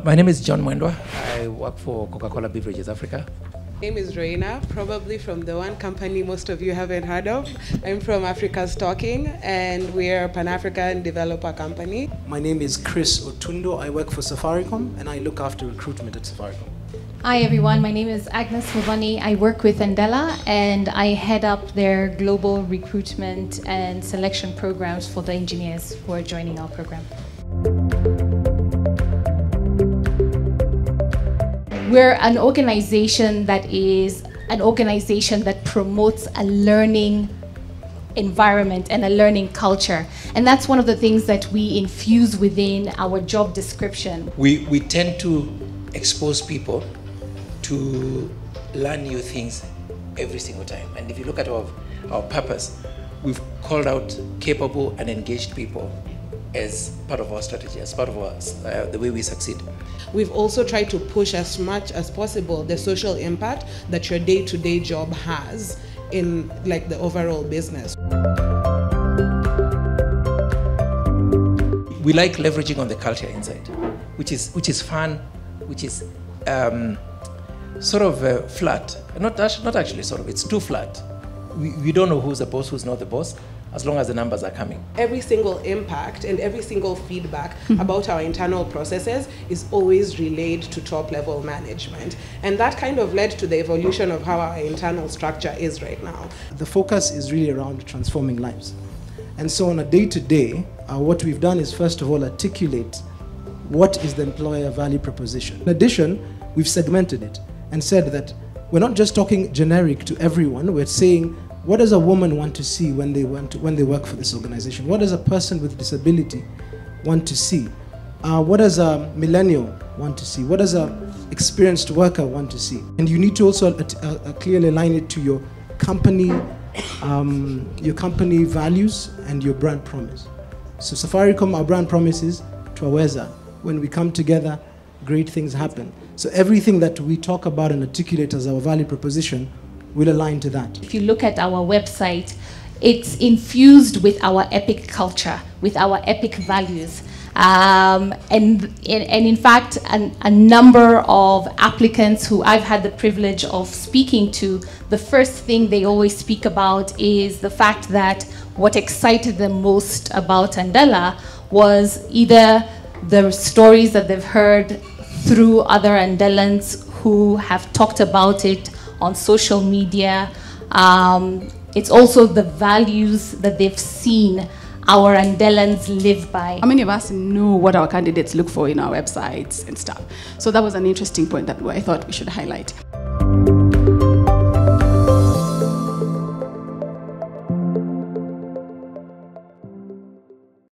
Uh, my name is John Mwendwa. I work for Coca-Cola Beverages Africa. My name is Roina, probably from the one company most of you haven't heard of. I'm from Africa's Talking, and we're a Pan African developer company. My name is Chris Otundo. I work for Safaricom and I look after recruitment at Safaricom. Hi everyone, my name is Agnes Muthoni. I work with Andela and I head up their global recruitment and selection programs for the engineers who are joining our program. We're an organization that is an organization that promotes a learning environment and a learning culture. And that's one of the things that we infuse within our job description. We, we tend to expose people to learn new things every single time. And if you look at our, our purpose, we've called out capable and engaged people as part of our strategy, as part of our, uh, the way we succeed. We've also tried to push as much as possible the social impact that your day-to-day job has in like the overall business. We like leveraging on the culture inside, which is which is fun, which is um, sort of uh, flat. Not, not actually sort of, it's too flat. We, we don't know who's the boss, who's not the boss, as long as the numbers are coming. Every single impact and every single feedback hmm. about our internal processes is always relayed to top level management. And that kind of led to the evolution of how our internal structure is right now. The focus is really around transforming lives. And so on a day to day, uh, what we've done is first of all articulate what is the employer value proposition. In addition, we've segmented it and said that we're not just talking generic to everyone, we're saying what does a woman want to see when they, want to, when they work for this organization? What does a person with disability want to see? Uh, what does a millennial want to see? What does a experienced worker want to see? And you need to also uh, uh, clearly align it to your company, um, your company values and your brand promise. So Safaricom, our brand promise is Twaweza. When we come together, great things happen. So everything that we talk about and articulate as our value proposition will align to that. If you look at our website, it's infused with our epic culture, with our epic values. Um, and, and in fact, an, a number of applicants who I've had the privilege of speaking to, the first thing they always speak about is the fact that what excited them most about Andela was either the stories that they've heard through other Andelans who have talked about it on social media. Um, it's also the values that they've seen our Andelans live by. How many of us know what our candidates look for in our websites and stuff? So that was an interesting point that I thought we should highlight.